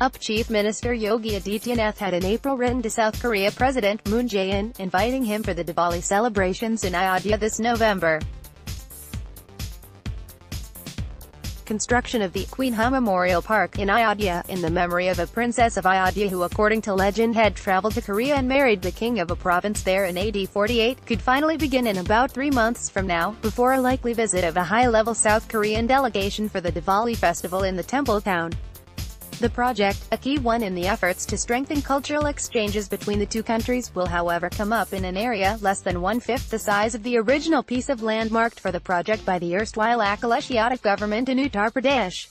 UP Chief Minister Yogi Adityanath had in April written to South Korea President Moon Jae-in, inviting him for the Diwali celebrations in Ayodhya this November. construction of the Queen Huh Memorial Park in Ayodhya, in the memory of a princess of Ayodhya who according to legend had traveled to Korea and married the king of a province there in AD 48, could finally begin in about three months from now, before a likely visit of a high-level South Korean delegation for the Diwali festival in the temple town. The project, a key one in the efforts to strengthen cultural exchanges between the two countries, will however come up in an area less than one-fifth the size of the original piece of land marked for the project by the erstwhile Akhilesh government in Uttar Pradesh.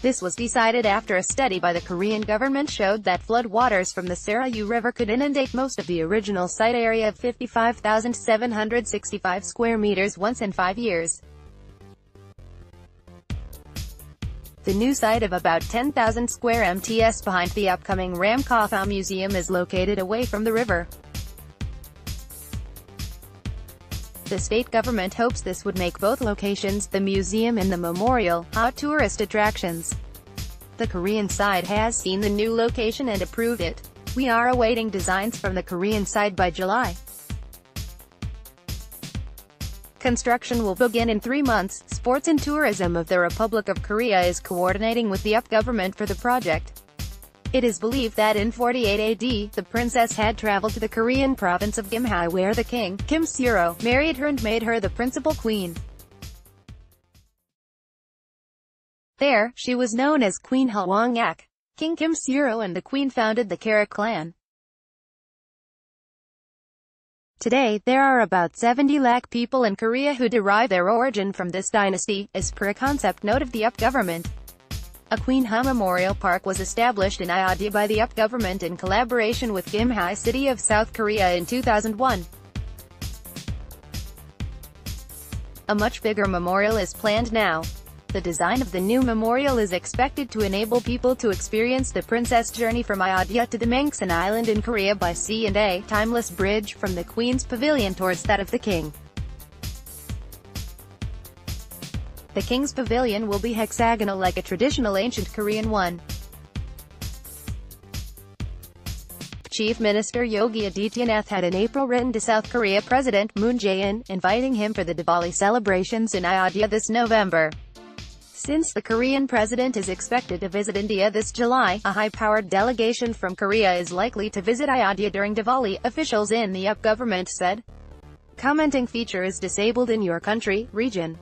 This was decided after a study by the Korean government showed that flood waters from the Sarayu River could inundate most of the original site area of 55,765 square meters once in five years. The new site of about 10,000 square MTS behind the upcoming Ramkatha Museum is located away from the river. The state government hopes this would make both locations, the museum and the memorial, hot tourist attractions. The Korean side has seen the new location and approved it. We are awaiting designs from the Korean side by July. Construction will begin in three months. Sports and Tourism of the Republic of Korea is coordinating with the UP government for the project. It is believed that in 48 AD, the princess had traveled to the Korean province of Gimhae where the king, Kim Suro, married her and made her the principal queen. There, she was known as Queen Hwang-ok. King Kim Suro and the queen founded the Karak clan. Today, there are about 70 lakh people in Korea who derive their origin from this dynasty, as per a concept note of the UP government. A Queen Huh Memorial Park was established in Ayodhya by the UP government in collaboration with Gimhae City of South Korea in 2001. A much bigger memorial is planned now. The design of the new memorial is expected to enable people to experience the princess journey from Ayodhya to the Mangsan Island in Korea by sea and a timeless bridge from the Queen's Pavilion towards that of the King. The King's Pavilion will be hexagonal like a traditional ancient Korean one. Chief Minister Yogi Adityanath had in April written to South Korea President Moon Jae-in, inviting him for the Diwali celebrations in Ayodhya this November. Since the Korean president is expected to visit India this July, a high-powered delegation from Korea is likely to visit Ayodhya during Diwali, officials in the UP government said. Commenting feature is disabled in your country, region.